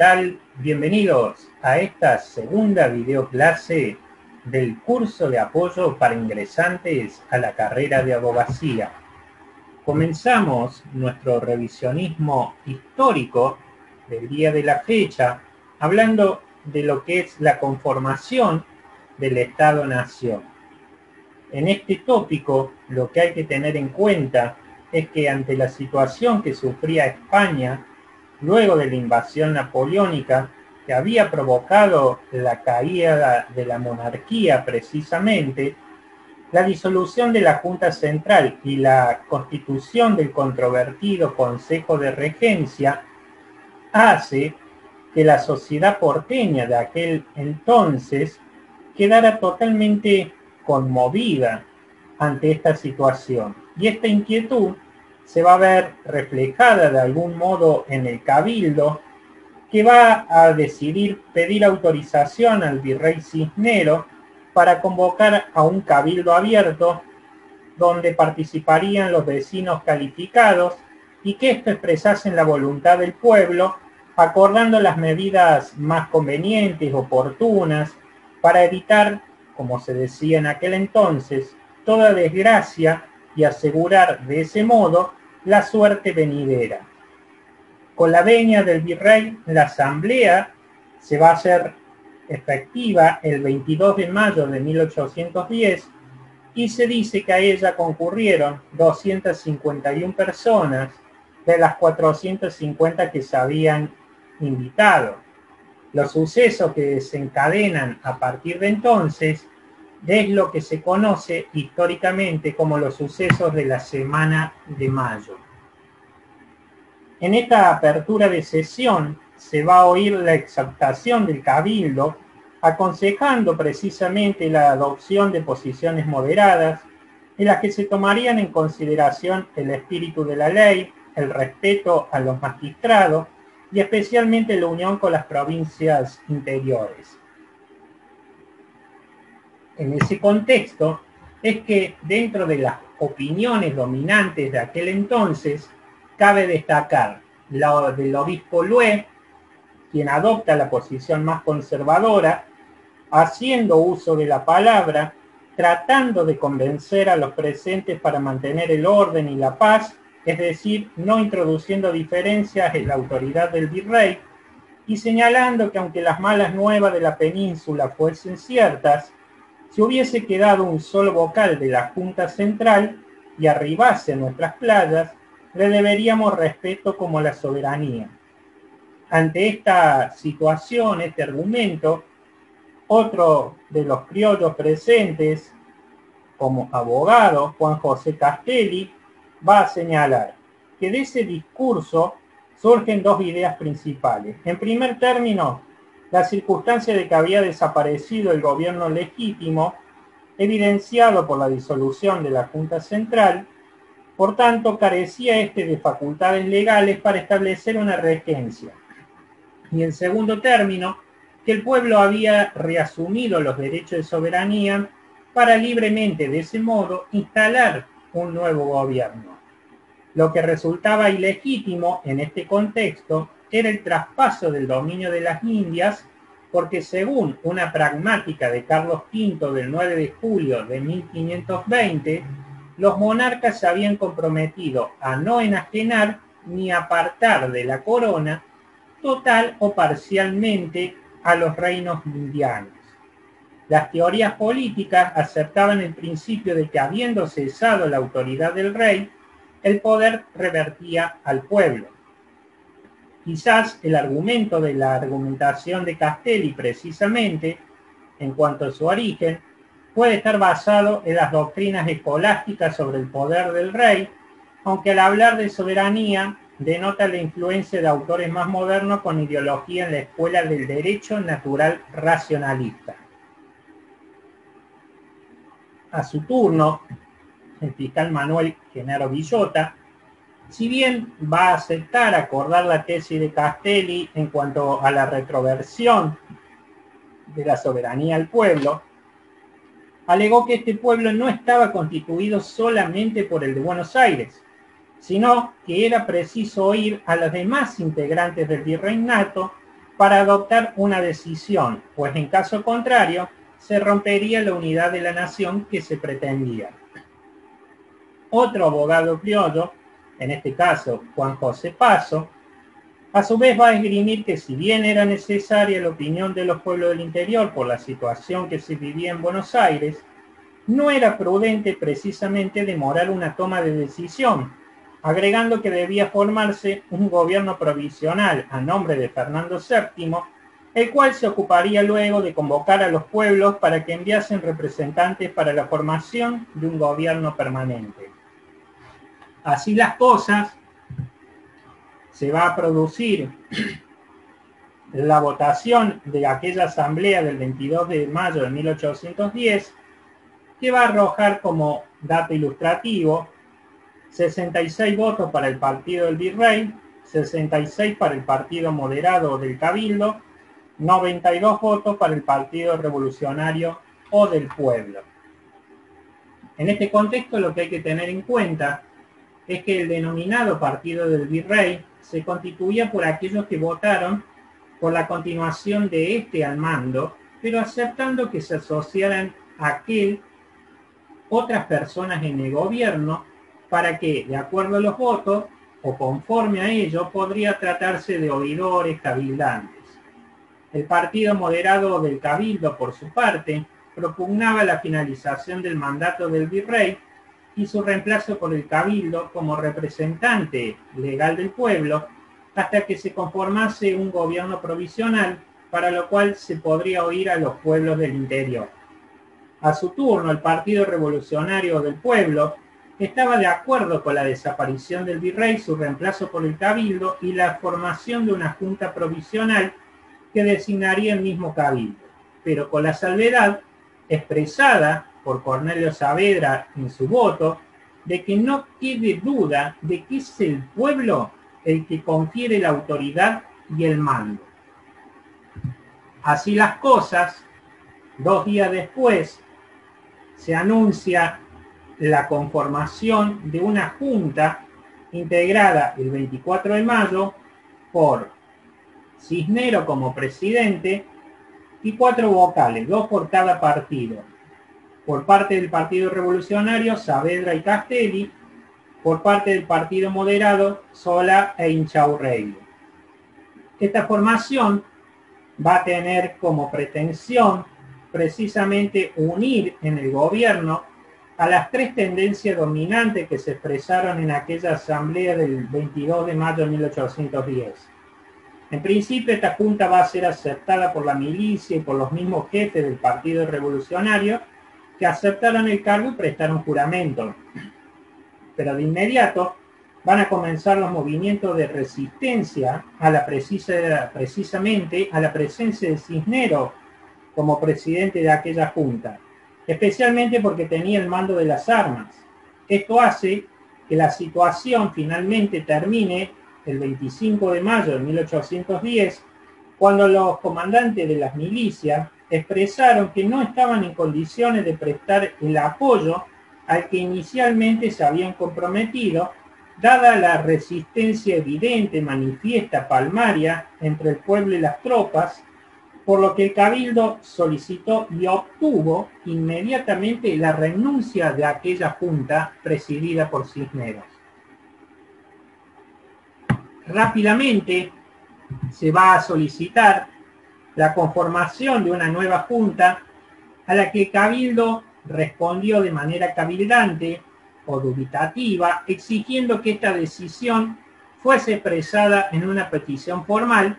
Hola, ¿qué tal? Bienvenidos a esta segunda videoclase del curso de apoyo para ingresantes a la carrera de abogacía. Comenzamos nuestro revisionismo histórico del día de la fecha hablando de lo que es la conformación del Estado-Nación. En este tópico lo que hay que tener en cuenta es que ante la situación que sufría España luego de la invasión napoleónica que había provocado la caída de la monarquía precisamente, la disolución de la Junta Central y la constitución del controvertido Consejo de Regencia hace que la sociedad porteña de aquel entonces quedara totalmente conmovida ante esta situación. Y esta inquietud se va a ver reflejada de algún modo en el cabildo, que va a decidir pedir autorización al virrey Cisnero para convocar a un cabildo abierto donde participarían los vecinos calificados y que esto expresasen la voluntad del pueblo, acordando las medidas más convenientes, oportunas, para evitar, como se decía en aquel entonces, toda desgracia y asegurar de ese modo la suerte venidera. Con la veña del virrey, la asamblea se va a hacer efectiva el 22 de mayo de 1810 y se dice que a ella concurrieron 251 personas de las 450 que se habían invitado. Los sucesos que desencadenan a partir de entonces es lo que se conoce históricamente como los sucesos de la semana de mayo. En esta apertura de sesión se va a oír la exaltación del cabildo aconsejando precisamente la adopción de posiciones moderadas en las que se tomarían en consideración el espíritu de la ley, el respeto a los magistrados y especialmente la unión con las provincias interiores en ese contexto es que dentro de las opiniones dominantes de aquel entonces, cabe destacar la del obispo Lue, quien adopta la posición más conservadora, haciendo uso de la palabra, tratando de convencer a los presentes para mantener el orden y la paz, es decir, no introduciendo diferencias en la autoridad del virrey, y señalando que aunque las malas nuevas de la península fuesen ciertas, si hubiese quedado un solo vocal de la Junta Central y arribase a nuestras playas, le deberíamos respeto como la soberanía. Ante esta situación, este argumento, otro de los criollos presentes, como abogado, Juan José Castelli, va a señalar que de ese discurso surgen dos ideas principales. En primer término, la circunstancia de que había desaparecido el gobierno legítimo, evidenciado por la disolución de la Junta Central, por tanto carecía este de facultades legales para establecer una regencia. Y en segundo término, que el pueblo había reasumido los derechos de soberanía para libremente de ese modo instalar un nuevo gobierno. Lo que resultaba ilegítimo en este contexto era el traspaso del dominio de las Indias, porque según una pragmática de Carlos V del 9 de julio de 1520, los monarcas se habían comprometido a no enajenar ni apartar de la corona total o parcialmente a los reinos indianos. Las teorías políticas aceptaban el principio de que habiendo cesado la autoridad del rey, el poder revertía al pueblo Quizás el argumento de la argumentación de Castelli precisamente, en cuanto a su origen, puede estar basado en las doctrinas escolásticas sobre el poder del rey, aunque al hablar de soberanía denota la influencia de autores más modernos con ideología en la escuela del derecho natural racionalista. A su turno, el fiscal Manuel Genaro Villota si bien va a aceptar acordar la tesis de Castelli en cuanto a la retroversión de la soberanía al pueblo, alegó que este pueblo no estaba constituido solamente por el de Buenos Aires, sino que era preciso oír a los demás integrantes del virreinato para adoptar una decisión, pues en caso contrario se rompería la unidad de la nación que se pretendía. Otro abogado criollo, en este caso Juan José Paso, a su vez va a esgrimir que si bien era necesaria la opinión de los pueblos del interior por la situación que se vivía en Buenos Aires, no era prudente precisamente demorar una toma de decisión, agregando que debía formarse un gobierno provisional a nombre de Fernando VII, el cual se ocuparía luego de convocar a los pueblos para que enviasen representantes para la formación de un gobierno permanente. Así las cosas, se va a producir la votación de aquella asamblea del 22 de mayo de 1810, que va a arrojar como dato ilustrativo 66 votos para el partido del virrey, 66 para el partido moderado del cabildo, 92 votos para el partido revolucionario o del pueblo. En este contexto lo que hay que tener en cuenta es que el denominado partido del virrey se constituía por aquellos que votaron por la continuación de este al mando, pero aceptando que se asociaran a aquel otras personas en el gobierno para que, de acuerdo a los votos, o conforme a ello, podría tratarse de oidores cabildantes. El partido moderado del cabildo, por su parte, propugnaba la finalización del mandato del virrey y su reemplazo por el cabildo como representante legal del pueblo hasta que se conformase un gobierno provisional para lo cual se podría oír a los pueblos del interior. A su turno, el Partido Revolucionario del Pueblo estaba de acuerdo con la desaparición del virrey, su reemplazo por el cabildo y la formación de una junta provisional que designaría el mismo cabildo, pero con la salvedad expresada por Cornelio Saavedra en su voto de que no quede duda de que es el pueblo el que confiere la autoridad y el mando. Así las cosas, dos días después se anuncia la conformación de una junta integrada el 24 de mayo por Cisnero como presidente y cuatro vocales, dos por cada partido. Por parte del Partido Revolucionario, Saavedra y Castelli. Por parte del Partido Moderado, Sola e Inchaurrey. Esta formación va a tener como pretensión precisamente unir en el gobierno a las tres tendencias dominantes que se expresaron en aquella asamblea del 22 de mayo de 1810. En principio, esta junta va a ser aceptada por la milicia y por los mismos jefes del Partido Revolucionario que aceptaron el cargo y prestaron juramento. Pero de inmediato van a comenzar los movimientos de resistencia a la precisa, precisamente a la presencia de Cisnero como presidente de aquella junta especialmente porque tenía el mando de las armas. Esto hace que la situación finalmente termine el 25 de mayo de 1810, cuando los comandantes de las milicias expresaron que no estaban en condiciones de prestar el apoyo al que inicialmente se habían comprometido, dada la resistencia evidente, manifiesta, palmaria entre el pueblo y las tropas, por lo que el Cabildo solicitó y obtuvo inmediatamente la renuncia de aquella junta presidida por Cisneros. Rápidamente se va a solicitar la conformación de una nueva junta a la que Cabildo respondió de manera cabildante o dubitativa, exigiendo que esta decisión fuese expresada en una petición formal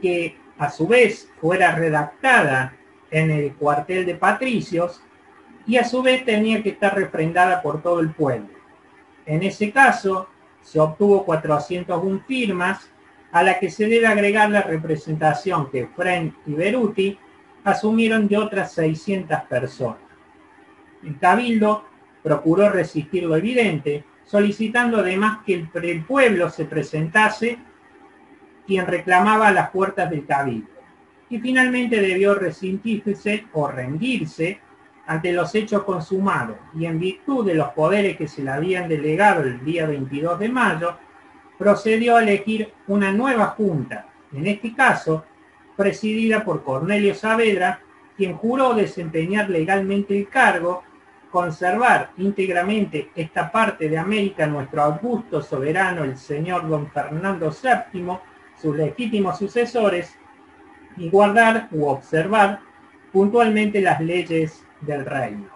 que a su vez fuera redactada en el cuartel de patricios y a su vez tenía que estar refrendada por todo el pueblo. En ese caso, se obtuvo 401 firmas a la que se debe agregar la representación que Fren y Beruti asumieron de otras 600 personas. El cabildo procuró resistir lo evidente, solicitando además que el pueblo se presentase quien reclamaba las puertas del cabildo, y finalmente debió resistirse o rendirse ante los hechos consumados y en virtud de los poderes que se le habían delegado el día 22 de mayo, procedió a elegir una nueva junta, en este caso presidida por Cornelio Saavedra, quien juró desempeñar legalmente el cargo, conservar íntegramente esta parte de América nuestro augusto soberano, el señor don Fernando VII, sus legítimos sucesores, y guardar u observar puntualmente las leyes del reino.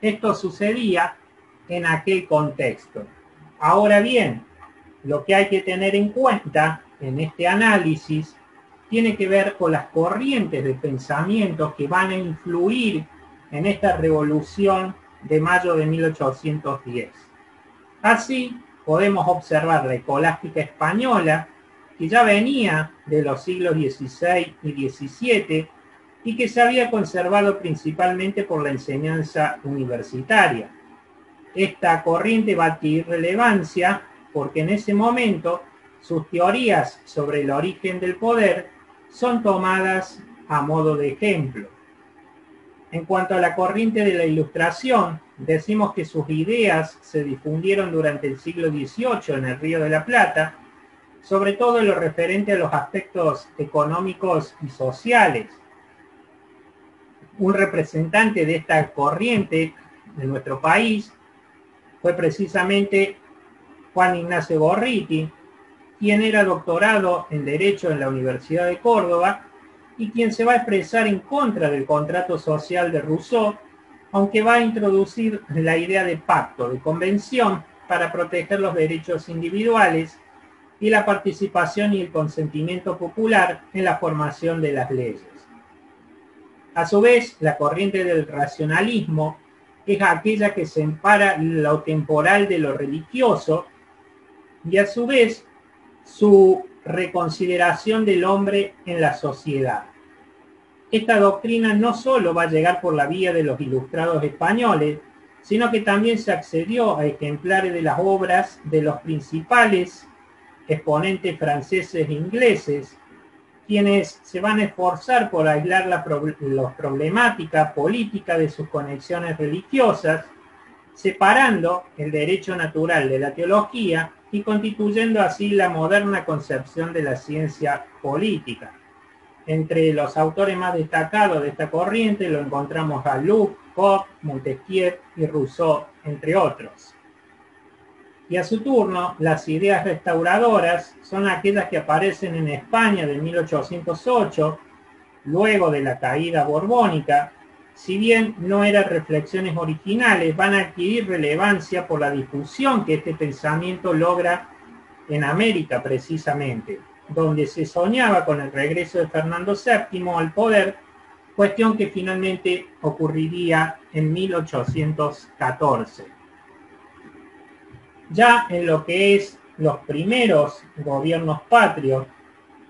Esto sucedía en aquel contexto. Ahora bien, lo que hay que tener en cuenta en este análisis tiene que ver con las corrientes de pensamiento que van a influir en esta revolución de mayo de 1810. Así, podemos observar la escolástica española, que ya venía de los siglos XVI y XVII y que se había conservado principalmente por la enseñanza universitaria. Esta corriente va a adquirir relevancia porque en ese momento sus teorías sobre el origen del poder son tomadas a modo de ejemplo. En cuanto a la corriente de la ilustración, decimos que sus ideas se difundieron durante el siglo XVIII en el Río de la Plata, sobre todo en lo referente a los aspectos económicos y sociales, un representante de esta corriente de nuestro país fue precisamente Juan Ignacio Gorriti, quien era doctorado en Derecho en la Universidad de Córdoba y quien se va a expresar en contra del contrato social de Rousseau, aunque va a introducir la idea de pacto, de convención, para proteger los derechos individuales y la participación y el consentimiento popular en la formación de las leyes. A su vez, la corriente del racionalismo es aquella que separa lo temporal de lo religioso y a su vez su reconsideración del hombre en la sociedad. Esta doctrina no solo va a llegar por la vía de los ilustrados españoles, sino que también se accedió a ejemplares de las obras de los principales exponentes franceses e ingleses, quienes se van a esforzar por aislar la, problemática política de sus conexiones religiosas, separando el derecho natural de la teología y constituyendo así la moderna concepción de la ciencia política. Entre los autores más destacados de esta corriente lo encontramos a Luc, Koch, Montesquieu y Rousseau, entre otros y a su turno las ideas restauradoras son aquellas que aparecen en España de 1808, luego de la caída borbónica, si bien no eran reflexiones originales, van a adquirir relevancia por la difusión que este pensamiento logra en América precisamente, donde se soñaba con el regreso de Fernando VII al poder, cuestión que finalmente ocurriría en 1814. Ya en lo que es los primeros gobiernos patrios,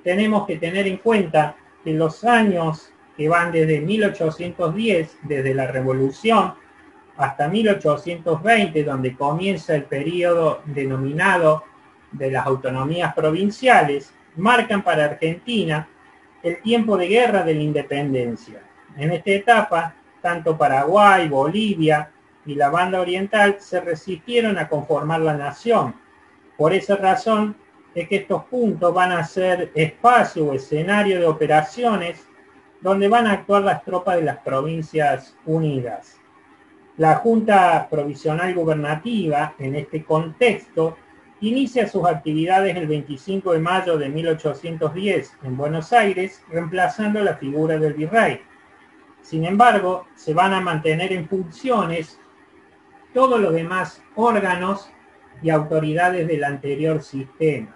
tenemos que tener en cuenta que los años que van desde 1810, desde la Revolución, hasta 1820, donde comienza el periodo denominado de las autonomías provinciales, marcan para Argentina el tiempo de guerra de la independencia. En esta etapa, tanto Paraguay, Bolivia, y la banda oriental se resistieron a conformar la nación. Por esa razón es que estos puntos van a ser espacio o escenario de operaciones donde van a actuar las tropas de las provincias unidas. La Junta Provisional Gubernativa, en este contexto, inicia sus actividades el 25 de mayo de 1810 en Buenos Aires, reemplazando la figura del virrey. Sin embargo, se van a mantener en funciones todos los demás órganos y autoridades del anterior sistema.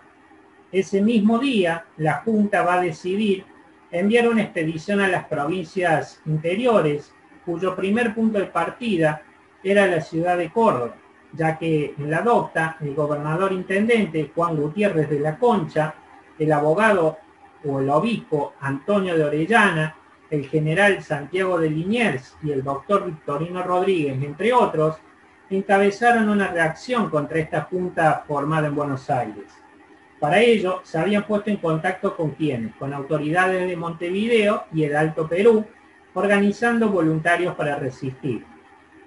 Ese mismo día, la Junta va a decidir enviar una expedición a las provincias interiores, cuyo primer punto de partida era la ciudad de Córdoba, ya que en la adopta el gobernador intendente Juan Gutiérrez de la Concha, el abogado o el obispo Antonio de Orellana, el general Santiago de Liniers y el doctor Victorino Rodríguez, entre otros, encabezaron una reacción contra esta junta formada en Buenos Aires. Para ello, se habían puesto en contacto con quienes, con autoridades de Montevideo y el Alto Perú, organizando voluntarios para resistir.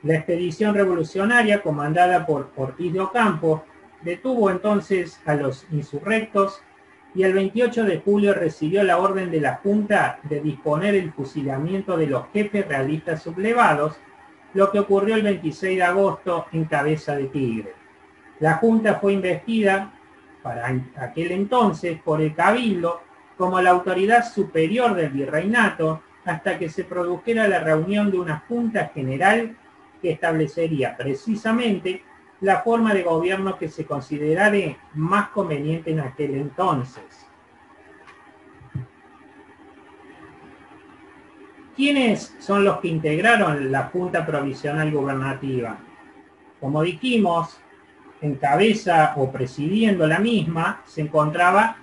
La expedición revolucionaria, comandada por Ortiz de Ocampo, detuvo entonces a los insurrectos y el 28 de julio recibió la orden de la Junta de disponer el fusilamiento de los jefes realistas sublevados, lo que ocurrió el 26 de agosto en Cabeza de Tigre. La Junta fue investida para aquel entonces por el Cabildo como la autoridad superior del virreinato hasta que se produjera la reunión de una Junta General que establecería precisamente la forma de gobierno que se considerara más conveniente en aquel entonces. ¿Quiénes son los que integraron la Junta Provisional Gubernativa? Como dijimos, en cabeza o presidiendo la misma se encontraba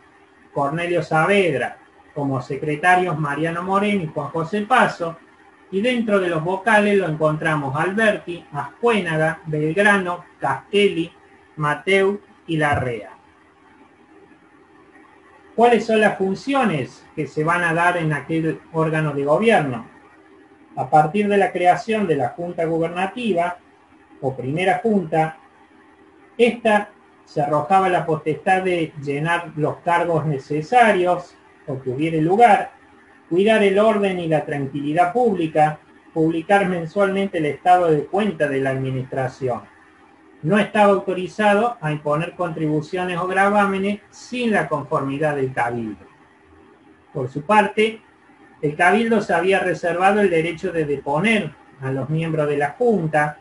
Cornelio Saavedra, como secretarios Mariano Moreno y Juan José Paso, y dentro de los vocales lo encontramos Alberti, Ascuénaga, Belgrano, Castelli, Mateu y Larrea. ¿Cuáles son las funciones que se van a dar en aquel órgano de gobierno? A partir de la creación de la Junta Gubernativa, o primera Junta, esta se arrojaba la potestad de llenar los cargos necesarios o que hubiere lugar, cuidar el orden y la tranquilidad pública, publicar mensualmente el estado de cuenta de la administración. No estaba autorizado a imponer contribuciones o gravámenes sin la conformidad del cabildo. Por su parte, el cabildo se había reservado el derecho de deponer a los miembros de la Junta,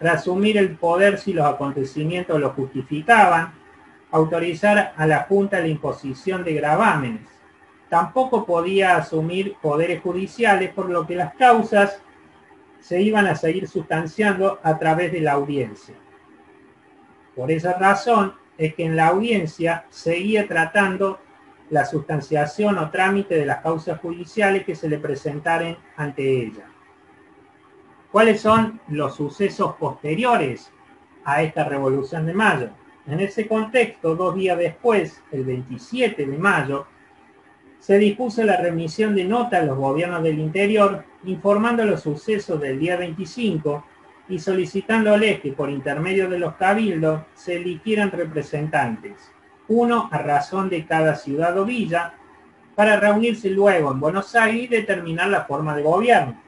reasumir el poder si los acontecimientos lo justificaban, autorizar a la Junta la imposición de gravámenes, tampoco podía asumir poderes judiciales, por lo que las causas se iban a seguir sustanciando a través de la audiencia. Por esa razón es que en la audiencia seguía tratando la sustanciación o trámite de las causas judiciales que se le presentaren ante ella. ¿Cuáles son los sucesos posteriores a esta Revolución de Mayo? En ese contexto, dos días después, el 27 de mayo, se dispuso la remisión de nota a los gobiernos del interior informando los sucesos del día 25 y solicitándoles que por intermedio de los cabildos se eligieran representantes, uno a razón de cada ciudad o villa, para reunirse luego en Buenos Aires y determinar la forma de gobierno.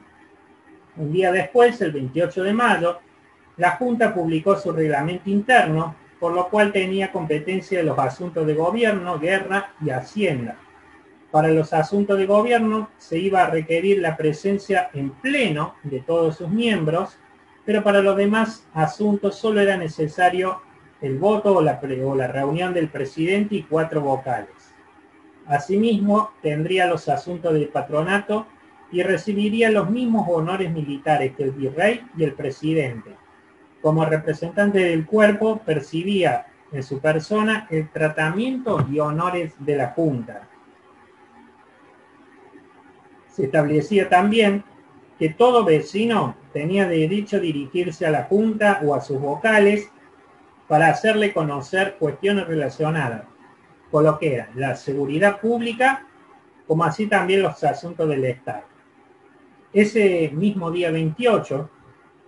Un día después, el 28 de mayo, la Junta publicó su reglamento interno, por lo cual tenía competencia de los asuntos de gobierno, guerra y hacienda para los asuntos de gobierno se iba a requerir la presencia en pleno de todos sus miembros, pero para los demás asuntos solo era necesario el voto o la, o la reunión del presidente y cuatro vocales. Asimismo, tendría los asuntos del patronato y recibiría los mismos honores militares que el virrey y el presidente. Como representante del cuerpo, percibía en su persona el tratamiento y honores de la Junta, se establecía también que todo vecino tenía derecho a dirigirse a la Junta o a sus vocales para hacerle conocer cuestiones relacionadas con lo que era la seguridad pública, como así también los asuntos del Estado. Ese mismo día 28,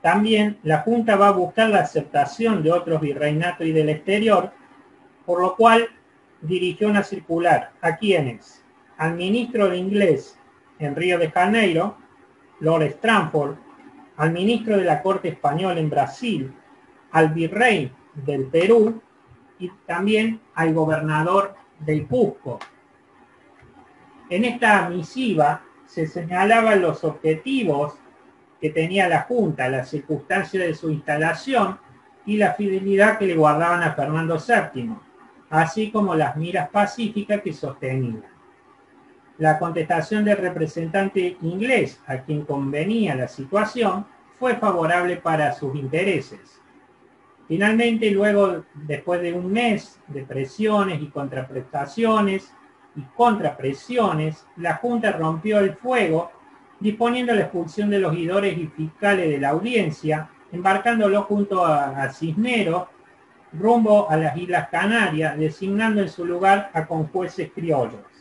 también la Junta va a buscar la aceptación de otros virreinatos y del exterior, por lo cual dirigió una circular a quienes, al ministro de Inglés en Río de Janeiro, Lord Stranford, al ministro de la Corte Española en Brasil, al virrey del Perú y también al gobernador del Cusco. En esta misiva se señalaban los objetivos que tenía la Junta, las circunstancias de su instalación y la fidelidad que le guardaban a Fernando VII, así como las miras pacíficas que sostenían. La contestación del representante inglés, a quien convenía la situación, fue favorable para sus intereses. Finalmente, luego, después de un mes de presiones y contraprestaciones y contrapresiones, la Junta rompió el fuego, disponiendo la expulsión de los guidores y fiscales de la audiencia, embarcándolo junto a, a Cisneros rumbo a las Islas Canarias, designando en su lugar a conjueces criollos.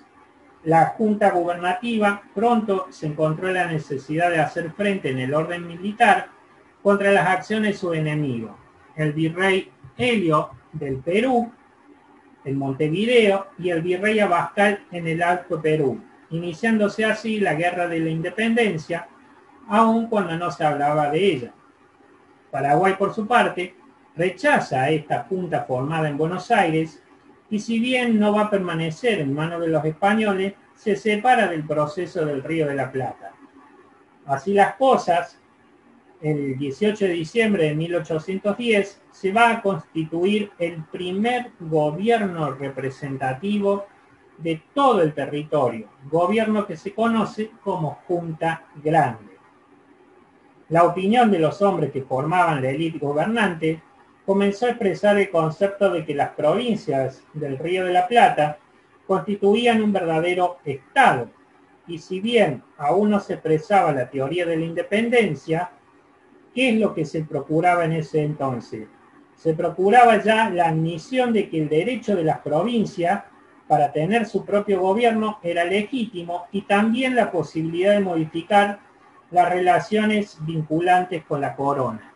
La Junta Gubernativa pronto se encontró la necesidad de hacer frente en el orden militar contra las acciones de su enemigo, el virrey Helio del Perú, en Montevideo, y el virrey Abascal en el Alto Perú, iniciándose así la Guerra de la Independencia, aun cuando no se hablaba de ella. Paraguay, por su parte, rechaza a esta junta formada en Buenos Aires y si bien no va a permanecer en manos de los españoles, se separa del proceso del Río de la Plata. Así las cosas, el 18 de diciembre de 1810 se va a constituir el primer gobierno representativo de todo el territorio, gobierno que se conoce como Junta Grande. La opinión de los hombres que formaban la élite gobernante comenzó a expresar el concepto de que las provincias del Río de la Plata constituían un verdadero Estado, y si bien aún no se expresaba la teoría de la independencia, ¿qué es lo que se procuraba en ese entonces? Se procuraba ya la admisión de que el derecho de las provincias para tener su propio gobierno era legítimo y también la posibilidad de modificar las relaciones vinculantes con la corona.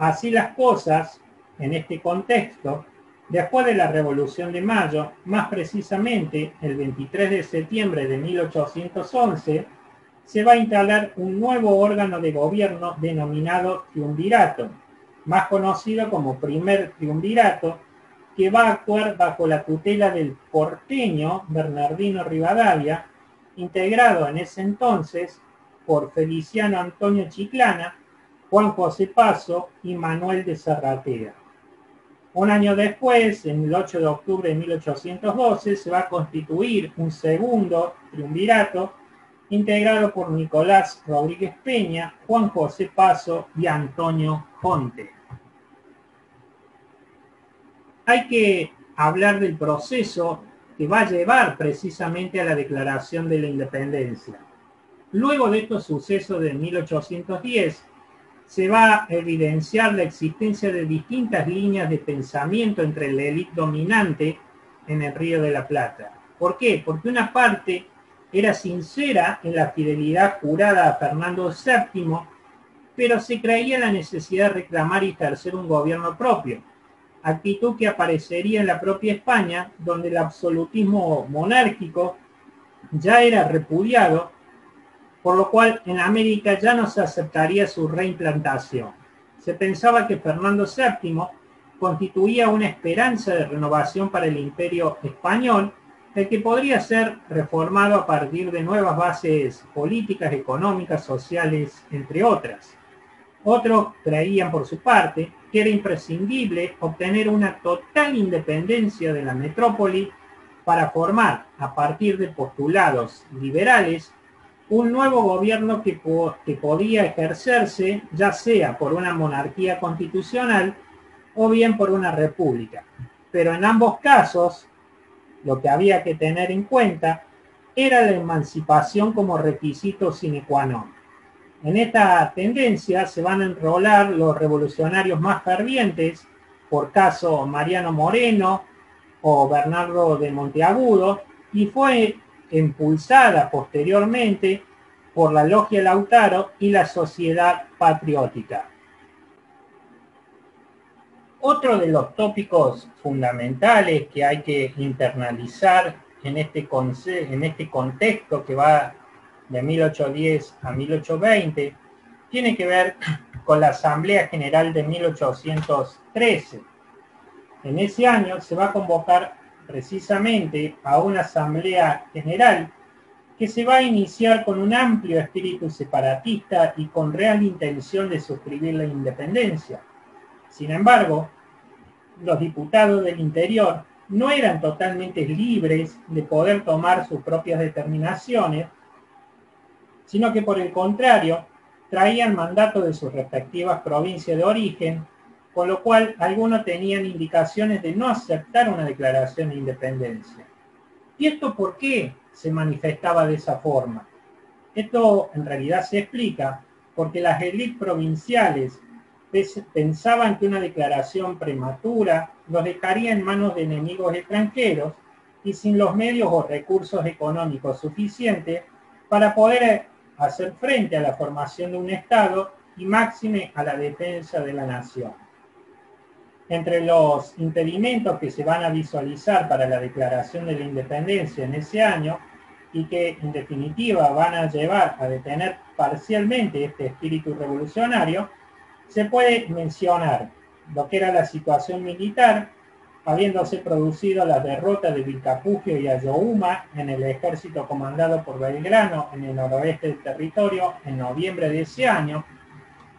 Así las cosas, en este contexto, después de la Revolución de Mayo, más precisamente el 23 de septiembre de 1811, se va a instalar un nuevo órgano de gobierno denominado triunvirato, más conocido como primer triunvirato, que va a actuar bajo la tutela del porteño Bernardino Rivadavia, integrado en ese entonces por Feliciano Antonio Chiclana, Juan José Paso y Manuel de Serratea. Un año después, en el 8 de octubre de 1812, se va a constituir un segundo triunvirato integrado por Nicolás Rodríguez Peña, Juan José Paso y Antonio Conte. Hay que hablar del proceso que va a llevar precisamente a la declaración de la independencia. Luego de estos sucesos de 1810, se va a evidenciar la existencia de distintas líneas de pensamiento entre la élite dominante en el Río de la Plata. ¿Por qué? Porque una parte era sincera en la fidelidad jurada a Fernando VII, pero se creía la necesidad de reclamar y ejercer un gobierno propio, actitud que aparecería en la propia España, donde el absolutismo monárquico ya era repudiado por lo cual en América ya no se aceptaría su reimplantación. Se pensaba que Fernando VII constituía una esperanza de renovación para el imperio español, el que podría ser reformado a partir de nuevas bases políticas, económicas, sociales, entre otras. Otros creían por su parte que era imprescindible obtener una total independencia de la metrópoli para formar, a partir de postulados liberales, un nuevo gobierno que, podía ejercerse ya sea por una monarquía constitucional o bien por una república. Pero en ambos casos, lo que había que tener en cuenta era la emancipación como requisito sine qua non. En esta tendencia se van a enrolar los revolucionarios más fervientes, por caso Mariano Moreno o Bernardo de Monteagudo, y fue impulsada posteriormente por la Logia Lautaro y la Sociedad Patriótica. Otro de los tópicos fundamentales que hay que internalizar en este, en este contexto que va de 1810 a 1820 tiene que ver con la Asamblea General de 1813. En ese año se va a convocar precisamente a una Asamblea General que se va a iniciar con un amplio espíritu separatista y con real intención de suscribir la independencia. Sin embargo, los diputados del interior no eran totalmente libres de poder tomar sus propias determinaciones, sino que por el contrario, traían mandato de sus respectivas provincias de origen, con lo cual algunos tenían indicaciones de no aceptar una declaración de independencia. ¿Y esto por qué? se manifestaba de esa forma. Esto en realidad se explica porque las élites provinciales pensaban que una declaración prematura los dejaría en manos de enemigos extranjeros y sin los medios o recursos económicos suficientes para poder hacer frente a la formación de un Estado y máxime a la defensa de la nación. Entre los impedimentos que se van a visualizar para la declaración de la independencia en ese año y que en definitiva van a llevar a detener parcialmente este espíritu revolucionario, se puede mencionar lo que era la situación militar, habiéndose producido la derrota de Vilcapugio y Ayohuma en el ejército comandado por Belgrano en el noroeste del territorio en noviembre de ese año,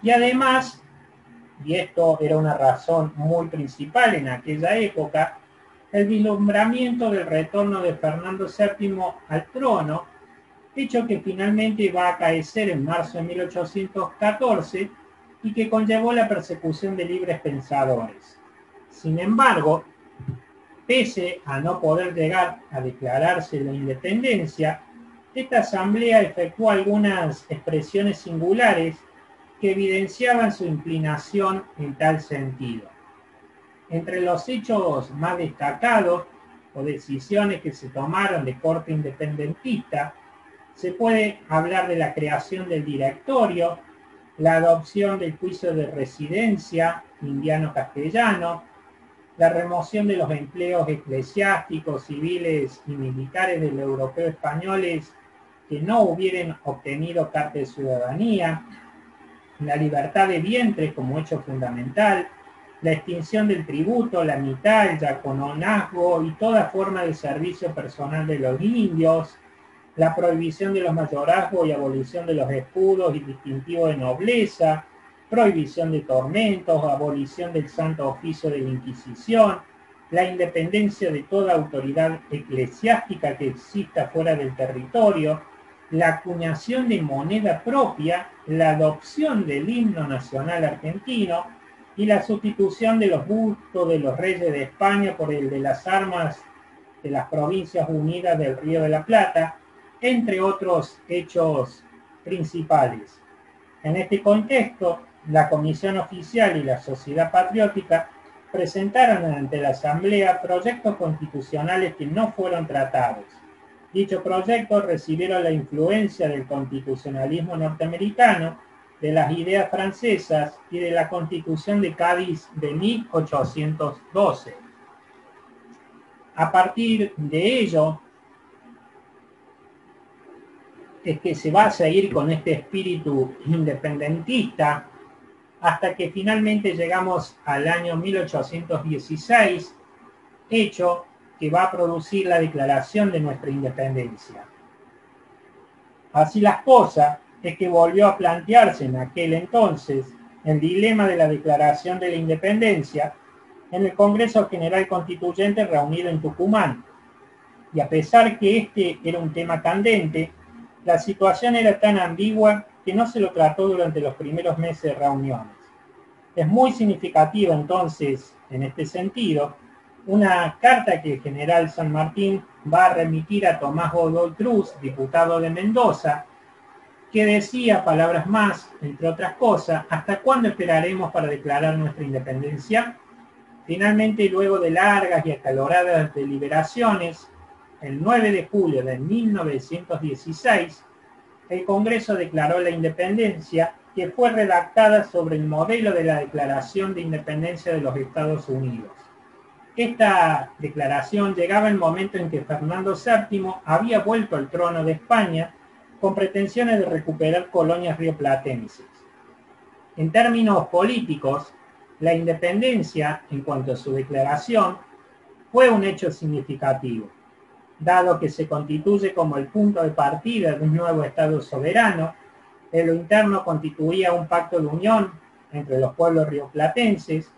y además, y esto era una razón muy principal en aquella época, el vislumbramiento del retorno de Fernando VII al trono, hecho que finalmente va a acaecer en marzo de 1814 y que conllevó la persecución de libres pensadores. Sin embargo, pese a no poder llegar a declararse la independencia, esta asamblea efectuó algunas expresiones singulares que evidenciaban su inclinación en tal sentido. Entre los hechos más destacados o decisiones que se tomaron de corte independentista, se puede hablar de la creación del directorio, la adopción del juicio de residencia indiano-castellano, la remoción de los empleos eclesiásticos, civiles y militares del europeo españoles que no hubieran obtenido carta de ciudadanía, la libertad de vientre como hecho fundamental, la extinción del tributo, la mitad, el yacononazgo y toda forma de servicio personal de los indios, la prohibición de los mayorazgos y abolición de los escudos y distintivos de nobleza, prohibición de tormentos, abolición del santo oficio de la Inquisición, la independencia de toda autoridad eclesiástica que exista fuera del territorio, la acuñación de moneda propia, la adopción del himno nacional argentino y la sustitución de los bustos de los reyes de España por el de las armas de las provincias unidas del Río de la Plata, entre otros hechos principales. En este contexto, la Comisión Oficial y la Sociedad Patriótica presentaron ante la Asamblea proyectos constitucionales que no fueron tratados. Dichos proyectos recibieron la influencia del constitucionalismo norteamericano, de las ideas francesas y de la Constitución de Cádiz de 1812. A partir de ello, es que se va a seguir con este espíritu independentista hasta que finalmente llegamos al año 1816, hecho que va a producir la declaración de nuestra independencia. Así las cosas es que volvió a plantearse en aquel entonces el dilema de la declaración de la independencia en el Congreso General Constituyente reunido en Tucumán. Y a pesar que este era un tema candente, la situación era tan ambigua que no se lo trató durante los primeros meses de reuniones. Es muy significativo entonces, en este sentido, una carta que el general San Martín va a remitir a Tomás Godoy Cruz, diputado de Mendoza, que decía palabras más, entre otras cosas, ¿hasta cuándo esperaremos para declarar nuestra independencia? Finalmente, luego de largas y acaloradas deliberaciones, el 9 de julio de 1916, el Congreso declaró la independencia que fue redactada sobre el modelo de la Declaración de Independencia de los Estados Unidos. Esta declaración llegaba el momento en que Fernando VII había vuelto al trono de España con pretensiones de recuperar colonias rioplatenses. En términos políticos, la independencia, en cuanto a su declaración, fue un hecho significativo dado que se constituye como el punto de partida de un nuevo Estado soberano, en lo interno constituía un pacto de unión entre los pueblos rioplatenses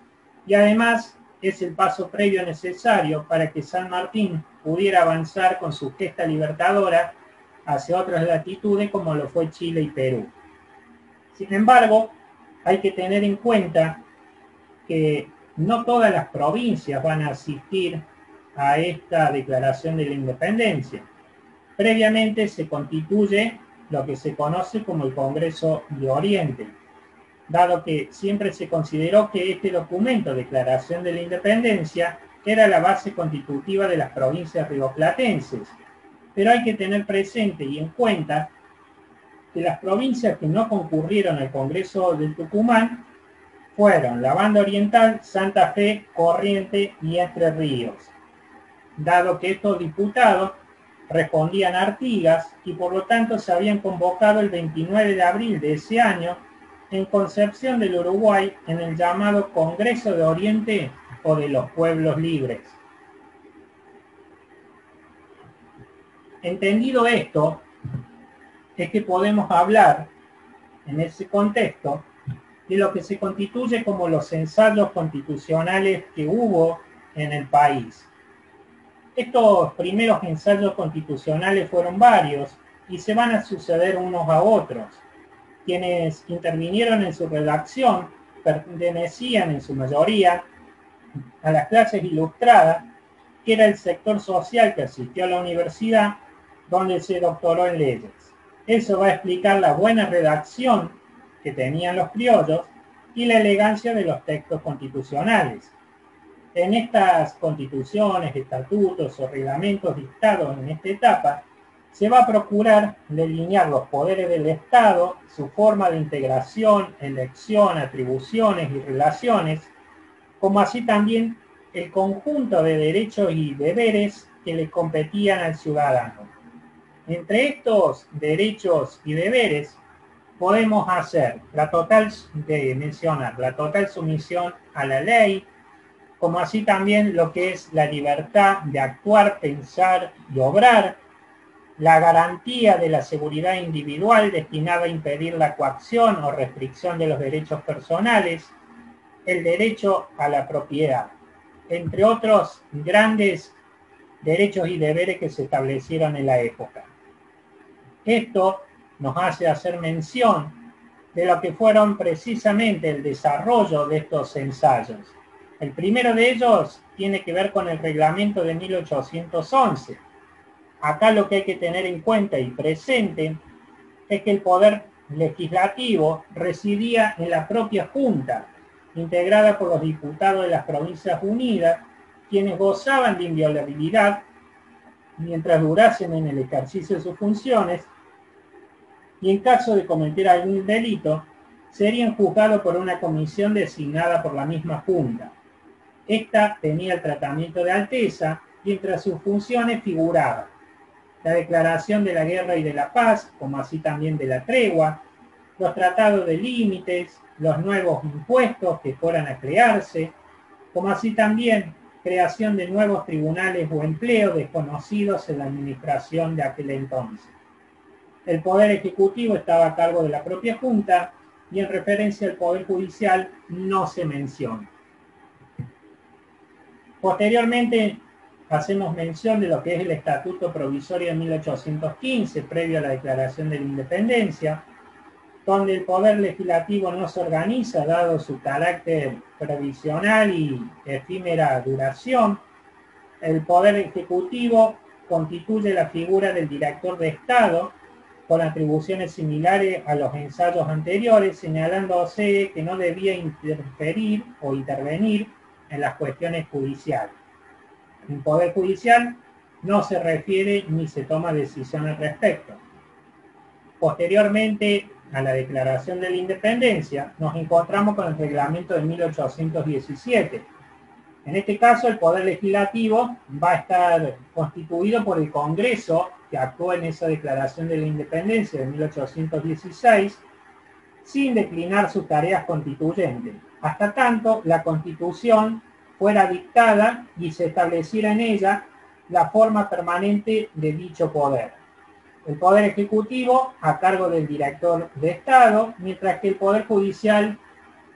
y además es el paso previo necesario para que San Martín pudiera avanzar con su gesta libertadora hacia otras latitudes como lo fue Chile y Perú. Sin embargo, hay que tener en cuenta que no todas las provincias van a asistir a esta declaración de la independencia. Previamente se constituye lo que se conoce como el Congreso de Oriente, dado que siempre se consideró que este documento, Declaración de la Independencia, era la base constitutiva de las provincias rioplatenses. Pero hay que tener presente y en cuenta que las provincias que no concurrieron al Congreso del Tucumán fueron la Banda Oriental, Santa Fe, Corriente y Entre Ríos, dado que estos diputados respondían a Artigas y por lo tanto se habían convocado el 29 de abril de ese año en Concepción del Uruguay en el llamado Congreso de Oriente o de los Pueblos Libres. Entendido esto, es que podemos hablar en ese contexto de lo que se constituye como los ensayos constitucionales que hubo en el país. Estos primeros ensayos constitucionales fueron varios y se van a suceder unos a otros quienes intervinieron en su redacción pertenecían en su mayoría a las clases ilustradas, que era el sector social que asistió a la universidad, donde se doctoró en leyes. Eso va a explicar la buena redacción que tenían los criollos y la elegancia de los textos constitucionales. En estas constituciones, estatutos o reglamentos dictados en esta etapa, se va a procurar delinear los poderes del Estado, su forma de integración, elección, atribuciones y relaciones, como así también el conjunto de derechos y deberes que le competían al ciudadano. Entre estos derechos y deberes podemos hacer la total, de mencionar, la total sumisión a la ley, como así también lo que es la libertad de actuar, pensar y obrar, la garantía de la seguridad individual destinada a impedir la coacción o restricción de los derechos personales, el derecho a la propiedad, entre otros grandes derechos y deberes que se establecieron en la época. Esto nos hace hacer mención de lo que fueron precisamente el desarrollo de estos ensayos. El primero de ellos tiene que ver con el reglamento de 1811, acá lo que hay que tener en cuenta y presente es que el poder legislativo residía en la propia Junta, integrada por los diputados de las Provincias Unidas, quienes gozaban de inviolabilidad mientras durasen en el ejercicio de sus funciones, y en caso de cometer algún delito, serían juzgados por una comisión designada por la misma Junta. Esta tenía el tratamiento de alteza, mientras sus funciones figuraban la declaración de la guerra y de la paz, como así también de la tregua, los tratados de límites, los nuevos impuestos que fueran a crearse, como así también creación de nuevos tribunales o empleos desconocidos en la administración de aquel entonces. El Poder Ejecutivo estaba a cargo de la propia Junta y en referencia al Poder Judicial no se menciona. Posteriormente hacemos mención de lo que es el Estatuto Provisorio de 1815, previo a la Declaración de la Independencia, donde el Poder Legislativo no se organiza, dado su carácter provisional y efímera duración. El Poder Ejecutivo constituye la figura del director de Estado, con atribuciones similares a los ensayos anteriores, señalándose que no debía interferir o intervenir en las cuestiones judiciales. En Poder Judicial no se refiere ni se toma decisión al respecto. Posteriormente a la Declaración de la Independencia, nos encontramos con el reglamento de 1817. En este caso, el Poder Legislativo va a estar constituido por el Congreso, que actuó en esa Declaración de la Independencia de 1816, sin declinar sus tareas constituyentes. Hasta tanto, la Constitución fuera dictada y se estableciera en ella la forma permanente de dicho poder. El Poder Ejecutivo a cargo del director de Estado, mientras que el Poder Judicial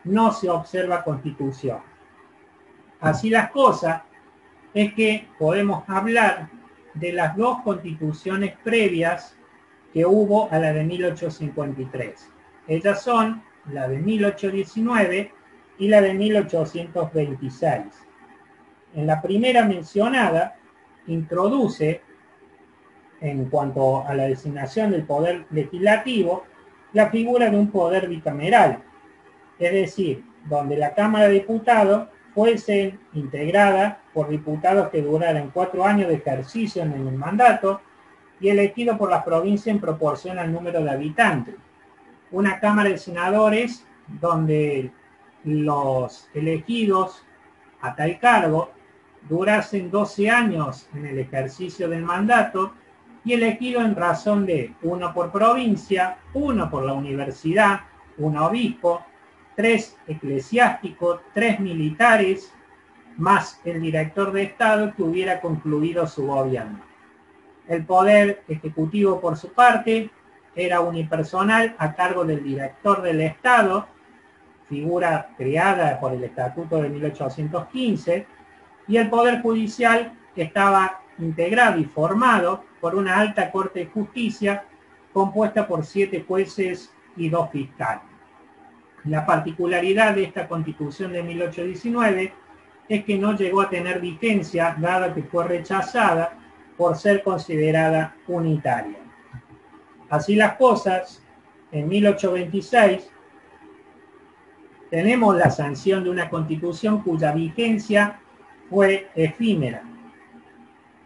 no se observa constitución. Así las cosas, es que podemos hablar de las dos constituciones previas que hubo a la de 1853. Ellas son la de 1819 y la de 1826. En la primera mencionada, introduce, en cuanto a la designación del poder legislativo, la figura de un poder bicameral, es decir, donde la Cámara de Diputados fuese integrada por diputados que duraran cuatro años de ejercicio en el mandato y elegido por las provincias en proporción al número de habitantes. Una Cámara de Senadores donde los elegidos a tal cargo durasen 12 años en el ejercicio del mandato y elegido en razón de uno por provincia, uno por la universidad, un obispo, tres eclesiásticos, tres militares, más el director de Estado que hubiera concluido su gobierno. El poder ejecutivo, por su parte, era unipersonal a cargo del director del Estado, figura creada por el Estatuto de 1815, y el Poder Judicial estaba integrado y formado por una alta Corte de Justicia compuesta por siete jueces y dos fiscales. La particularidad de esta constitución de 1819 es que no llegó a tener vigencia, dada que fue rechazada por ser considerada unitaria. Así las cosas, en 1826 tenemos la sanción de una constitución cuya vigencia fue efímera.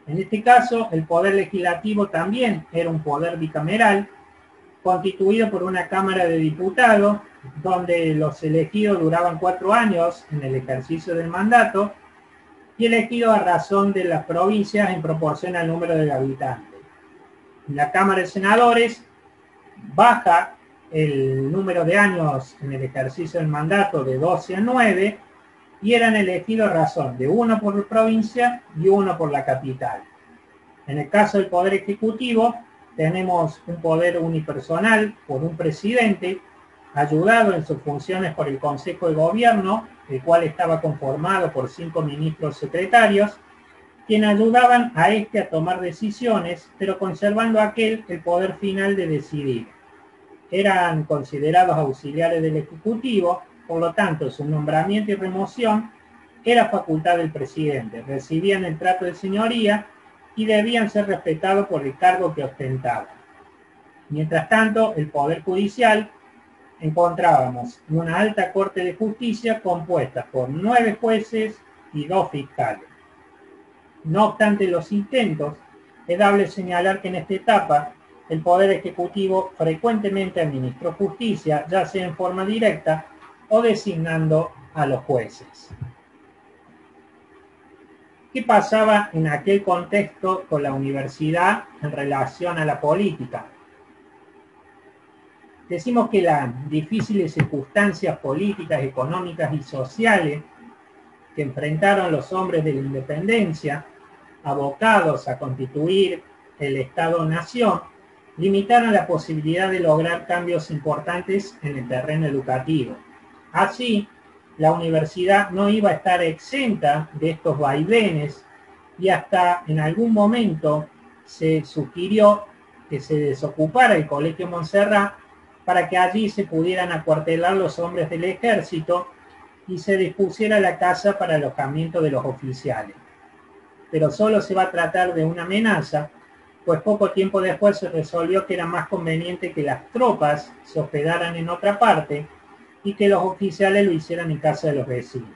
En este caso, el poder legislativo también era un poder bicameral, constituido por una Cámara de Diputados, donde los elegidos duraban cuatro años en el ejercicio del mandato, y elegidos a razón de las provincias en proporción al número de habitantes. La Cámara de Senadores baja el número de años en el ejercicio del mandato de 12 a 9 y eran elegidos a razón de uno por provincia y uno por la capital. En el caso del Poder Ejecutivo, tenemos un poder unipersonal por un presidente, ayudado en sus funciones por el Consejo de Gobierno, el cual estaba conformado por cinco ministros secretarios, quienes ayudaban a este a tomar decisiones, pero conservando aquel el poder final de decidir. Eran considerados auxiliares del Ejecutivo por lo tanto, su nombramiento y remoción era facultad del presidente. Recibían el trato de señoría y debían ser respetados por el cargo que ostentaban. Mientras tanto, el Poder Judicial encontrábamos una alta Corte de Justicia compuesta por nueve jueces y dos fiscales. No obstante los intentos, es dable señalar que en esta etapa el Poder Ejecutivo frecuentemente administró justicia, ya sea en forma directa o designando a los jueces. ¿Qué pasaba en aquel contexto con la universidad en relación a la política? Decimos que las difíciles circunstancias políticas, económicas y sociales que enfrentaron los hombres de la independencia, abocados a constituir el Estado-Nación, limitaron la posibilidad de lograr cambios importantes en el terreno educativo. Así, la universidad no iba a estar exenta de estos vaivenes y hasta en algún momento se sugirió que se desocupara el Colegio Montserrat para que allí se pudieran acuartelar los hombres del ejército y se dispusiera la casa para alojamiento de los oficiales. Pero solo se va a tratar de una amenaza, pues poco tiempo después se resolvió que era más conveniente que las tropas se hospedaran en otra parte y que los oficiales lo hicieran en casa de los vecinos.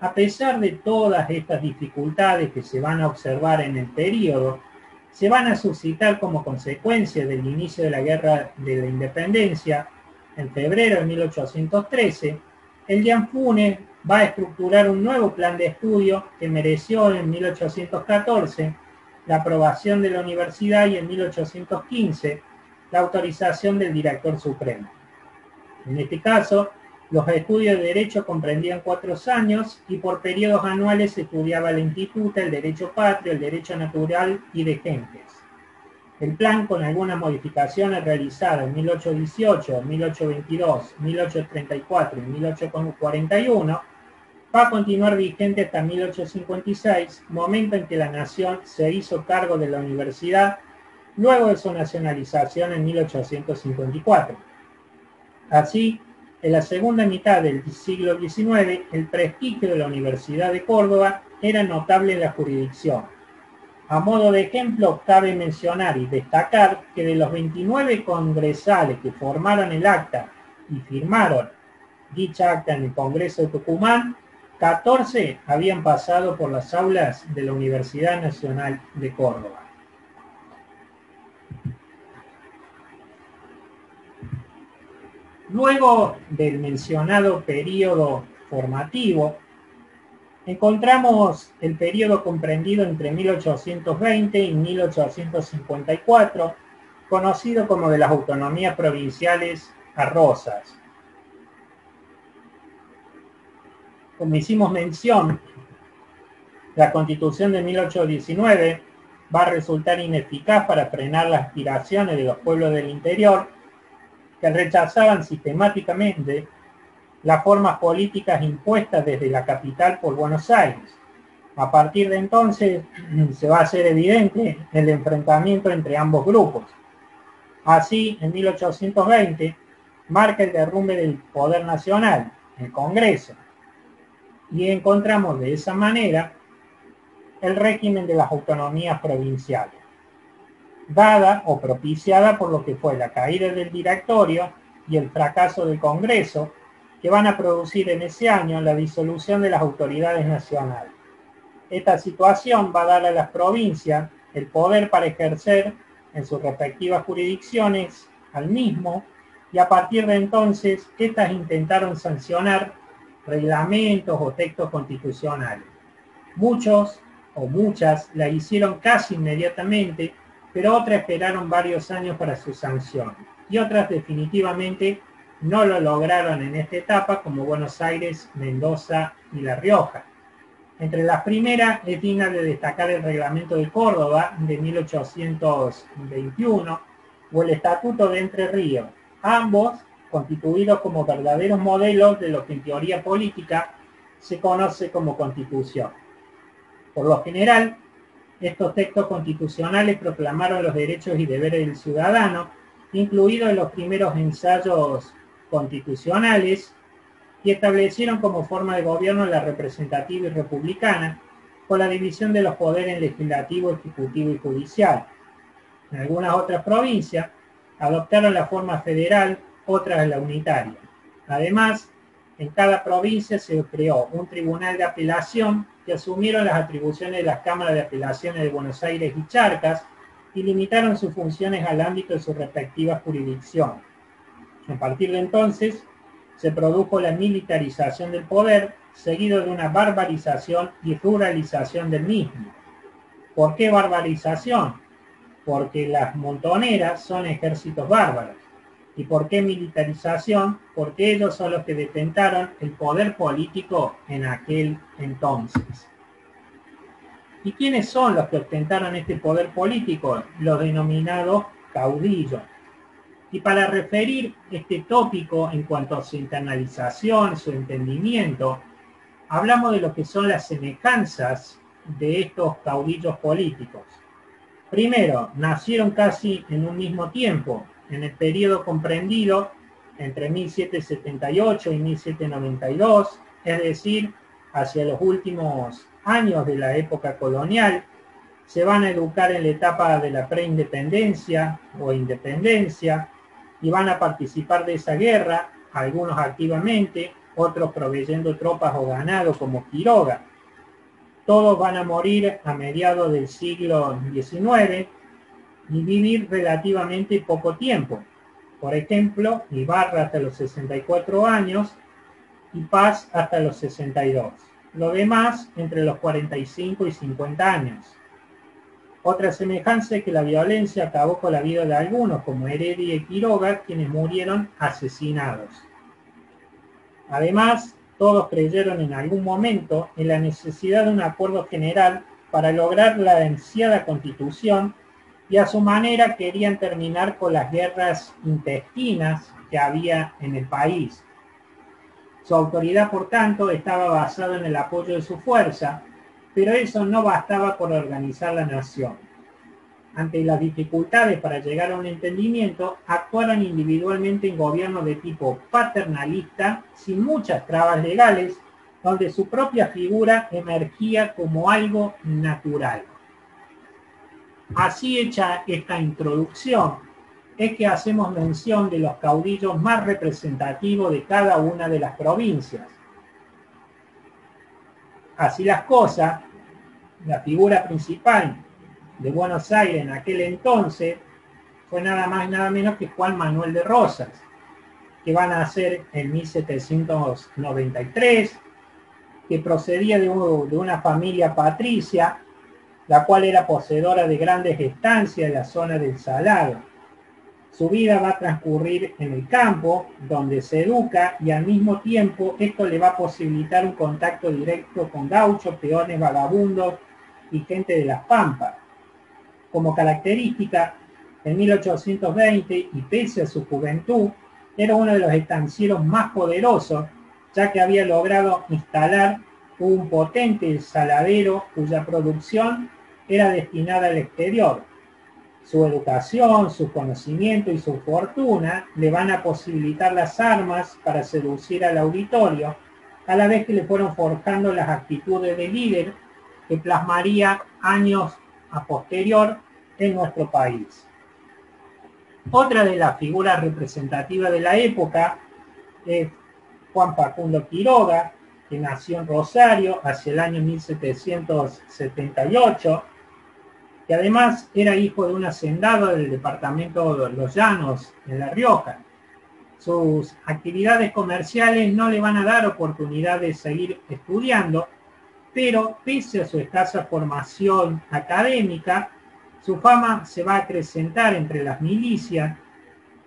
A pesar de todas estas dificultades que se van a observar en el periodo, se van a suscitar como consecuencia del inicio de la Guerra de la Independencia en febrero de 1813, el Funes va a estructurar un nuevo plan de estudio que mereció en 1814 la aprobación de la universidad y en 1815 la autorización del director supremo. En este caso, los estudios de Derecho comprendían cuatro años y por periodos anuales se estudiaba la instituta, el Derecho Patrio, el Derecho Natural y de Gentes. El plan, con algunas modificaciones realizadas en 1818, 1822, 1834 y 1841, va a continuar vigente hasta 1856, momento en que la nación se hizo cargo de la universidad luego de su nacionalización en 1854. Así, en la segunda mitad del siglo XIX, el prestigio de la Universidad de Córdoba era notable en la jurisdicción. A modo de ejemplo, cabe mencionar y destacar que de los 29 congresales que formaron el acta y firmaron dicha acta en el Congreso de Tucumán, 14 habían pasado por las aulas de la Universidad Nacional de Córdoba. Luego del mencionado periodo formativo, encontramos el periodo comprendido entre 1820 y 1854, conocido como de las autonomías provinciales arrosas. Como hicimos mención, la constitución de 1819 va a resultar ineficaz para frenar las aspiraciones de los pueblos del interior que rechazaban sistemáticamente las formas políticas impuestas desde la capital por Buenos Aires. A partir de entonces se va a hacer evidente el enfrentamiento entre ambos grupos. Así, en 1820, marca el derrumbe del poder nacional, el Congreso, y encontramos de esa manera el régimen de las autonomías provinciales dada o propiciada por lo que fue la caída del directorio y el fracaso del Congreso, que van a producir en ese año la disolución de las autoridades nacionales. Esta situación va a dar a las provincias el poder para ejercer en sus respectivas jurisdicciones al mismo y a partir de entonces estas intentaron sancionar reglamentos o textos constitucionales. Muchos o muchas la hicieron casi inmediatamente pero otras esperaron varios años para su sanción y otras definitivamente no lo lograron en esta etapa como Buenos Aires, Mendoza y La Rioja. Entre las primeras es digna de destacar el Reglamento de Córdoba de 1821 o el Estatuto de Entre Ríos, ambos constituidos como verdaderos modelos de lo que en teoría política se conoce como constitución. Por lo general, estos textos constitucionales proclamaron los derechos y deberes del ciudadano, incluidos los primeros ensayos constitucionales, y establecieron como forma de gobierno la representativa y republicana, con la división de los poderes legislativo, ejecutivo y judicial. En algunas otras provincias adoptaron la forma federal, otras la unitaria. Además, en cada provincia se creó un tribunal de apelación que asumieron las atribuciones de las cámaras de apelaciones de Buenos Aires y Charcas y limitaron sus funciones al ámbito de sus respectivas jurisdicciones. A partir de entonces, se produjo la militarización del poder, seguido de una barbarización y ruralización del mismo. ¿Por qué barbarización? Porque las montoneras son ejércitos bárbaros. ¿Y por qué militarización? Porque ellos son los que detentaron el poder político en aquel entonces. ¿Y quiénes son los que ostentaron este poder político? Los denominados caudillos. Y para referir este tópico en cuanto a su internalización, su entendimiento, hablamos de lo que son las semejanzas de estos caudillos políticos. Primero, nacieron casi en un mismo tiempo, en el periodo comprendido entre 1778 y 1792, es decir, hacia los últimos años de la época colonial, se van a educar en la etapa de la preindependencia o independencia y van a participar de esa guerra, algunos activamente, otros proveyendo tropas o ganado como Quiroga. Todos van a morir a mediados del siglo XIX y vivir relativamente poco tiempo. Por ejemplo, Ibarra hasta los 64 años y Paz hasta los 62. Lo demás entre los 45 y 50 años. Otra semejanza es que la violencia acabó con la vida de algunos, como Heredia y Quiroga, quienes murieron asesinados. Además, todos creyeron en algún momento en la necesidad de un acuerdo general para lograr la ansiada constitución y a su manera querían terminar con las guerras intestinas que había en el país. Su autoridad, por tanto, estaba basada en el apoyo de su fuerza, pero eso no bastaba por organizar la nación. Ante las dificultades para llegar a un entendimiento, actuaron individualmente en gobiernos de tipo paternalista, sin muchas trabas legales, donde su propia figura emergía como algo natural. Así hecha esta introducción, es que hacemos mención de los caudillos más representativos de cada una de las provincias. Así las cosas, la figura principal de Buenos Aires en aquel entonces fue nada más y nada menos que Juan Manuel de Rosas, que van a nacer en 1793, que procedía de una familia patricia, la cual era poseedora de grandes estancias en la zona del Salado. Su vida va a transcurrir en el campo, donde se educa y al mismo tiempo esto le va a posibilitar un contacto directo con gauchos, peones, vagabundos y gente de las pampas. Como característica, en 1820 y pese a su juventud, era uno de los estancieros más poderosos, ya que había logrado instalar un potente saladero cuya producción era destinada al exterior. Su educación, su conocimiento y su fortuna le van a posibilitar las armas para seducir al auditorio, a la vez que le fueron forjando las actitudes de líder que plasmaría años a posterior en nuestro país. Otra de las figuras representativas de la época es Juan Facundo Quiroga, que nació en Rosario hacia el año 1778, que además era hijo de un hacendado del departamento de Los Llanos, en La Rioja. Sus actividades comerciales no le van a dar oportunidad de seguir estudiando, pero pese a su escasa formación académica, su fama se va a acrecentar entre las milicias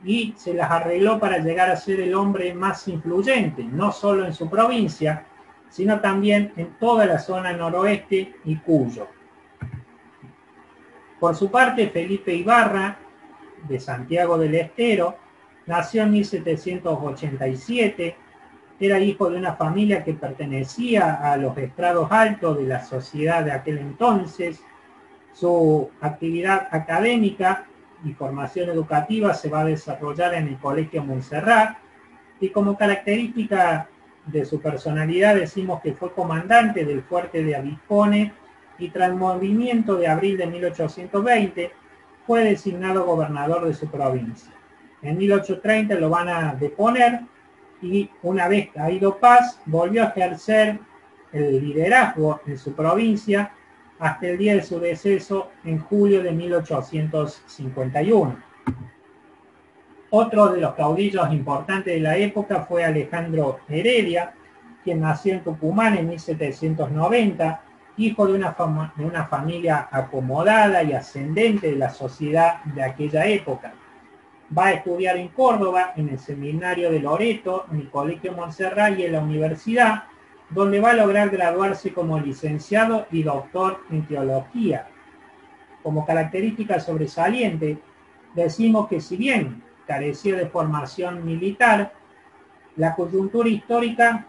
y se las arregló para llegar a ser el hombre más influyente, no solo en su provincia, sino también en toda la zona noroeste y Cuyo. Por su parte, Felipe Ibarra, de Santiago del Estero, nació en 1787, era hijo de una familia que pertenecía a los estrados altos de la sociedad de aquel entonces, su actividad académica y formación educativa se va a desarrollar en el Colegio Montserrat y como característica de su personalidad decimos que fue comandante del fuerte de Abispone y tras el movimiento de abril de 1820 fue designado gobernador de su provincia. En 1830 lo van a deponer y una vez caído paz volvió a ejercer el liderazgo en su provincia hasta el día de su deceso en julio de 1851. Otro de los caudillos importantes de la época fue Alejandro Heredia, quien nació en Tucumán en 1790, hijo de una, de una familia acomodada y ascendente de la sociedad de aquella época. Va a estudiar en Córdoba, en el seminario de Loreto, en el Colegio Montserrat y en la universidad, donde va a lograr graduarse como licenciado y doctor en teología. Como característica sobresaliente, decimos que si bien carecía de formación militar, la coyuntura histórica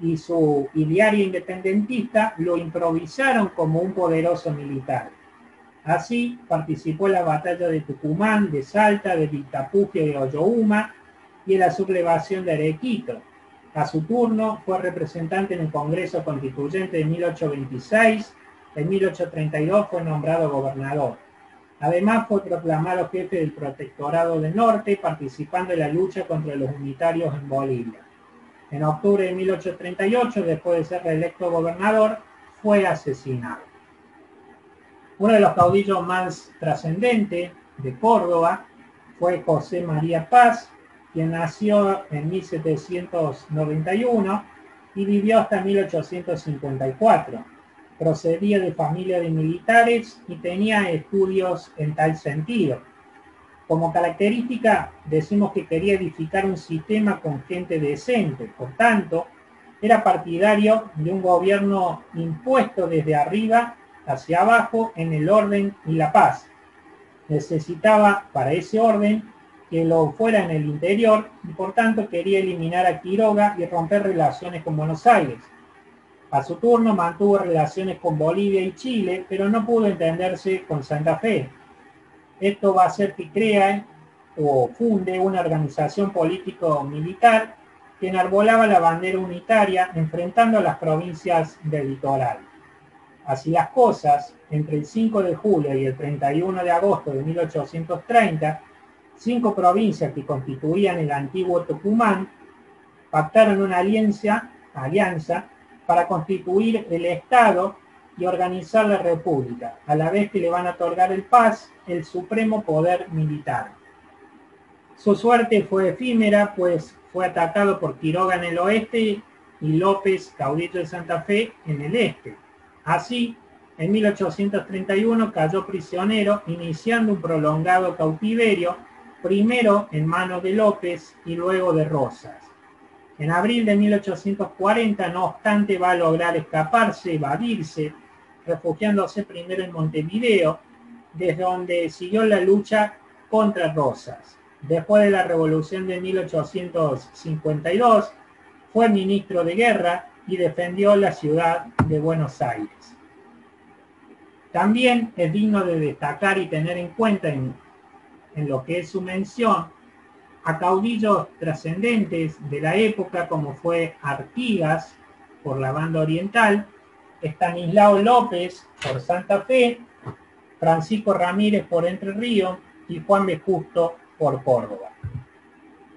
y su ideario independentista lo improvisaron como un poderoso militar. Así participó en la batalla de Tucumán, de Salta, de Vitapuje, de Oyohuma y en la sublevación de Arequito, a su turno fue representante en el Congreso Constituyente de 1826. En 1832 fue nombrado gobernador. Además fue proclamado jefe del Protectorado del Norte, participando en la lucha contra los unitarios en Bolivia. En octubre de 1838, después de ser reelecto gobernador, fue asesinado. Uno de los caudillos más trascendentes de Córdoba fue José María Paz, quien nació en 1791 y vivió hasta 1854. Procedía de familia de militares y tenía estudios en tal sentido. Como característica, decimos que quería edificar un sistema con gente decente, por tanto, era partidario de un gobierno impuesto desde arriba hacia abajo en el orden y la paz. Necesitaba para ese orden que lo fuera en el interior y por tanto quería eliminar a Quiroga y romper relaciones con Buenos Aires. A su turno mantuvo relaciones con Bolivia y Chile, pero no pudo entenderse con Santa Fe. Esto va a hacer que crea o funde una organización político-militar que enarbolaba la bandera unitaria enfrentando a las provincias del litoral. Así las cosas, entre el 5 de julio y el 31 de agosto de 1830, cinco provincias que constituían el antiguo Tucumán pactaron una alianza, alianza para constituir el Estado y organizar la República, a la vez que le van a otorgar el paz, el supremo poder militar. Su suerte fue efímera, pues fue atacado por Quiroga en el oeste y López, caudillo de Santa Fe, en el este. Así, en 1831 cayó prisionero, iniciando un prolongado cautiverio, primero en manos de López y luego de Rosas. En abril de 1840, no obstante, va a lograr escaparse, evadirse, refugiándose primero en Montevideo, desde donde siguió la lucha contra Rosas. Después de la revolución de 1852, fue ministro de guerra y defendió la ciudad de Buenos Aires. También es digno de destacar y tener en cuenta en, lo que es su mención a caudillos trascendentes de la época como fue Artigas por la banda oriental, Estanislao López por Santa Fe, Francisco Ramírez por Entre Ríos y Juan B. Justo por Córdoba.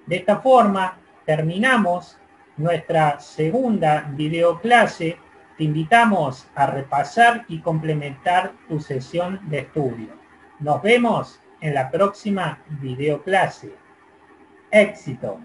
De esta forma terminamos nuestra segunda videoclase te invitamos a repasar y complementar tu sesión de estudio. Nos vemos en la próxima videoclase. Éxito.